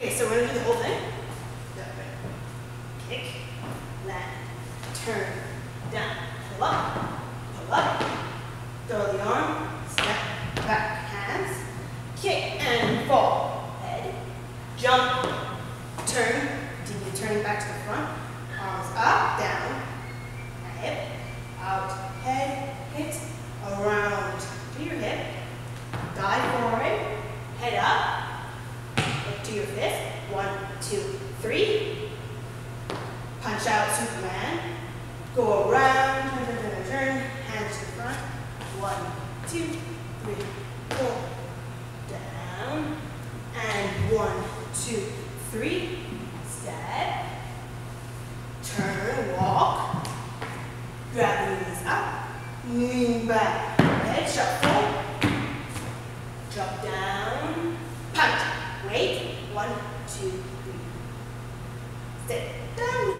Okay, so we're gonna do the whole thing. Kick, land, turn, down, pull up, pull up, throw the arm, step, back, hands, kick and fall, head, jump, turn, continue turning back to the front, arms up, down, hip, out, head, hit, around to your hip, dive forward, head up, To your fifth. One, two, three. Punch out Superman. Go around, turn, turn, turn, turn. Hands to the front. One, two, three, four. Down. And one, two, three. Step. Turn, walk. Grab the knees up. Lean back. Head shuffle. Drop down. Punch. Wait. One, two, three. Sit down.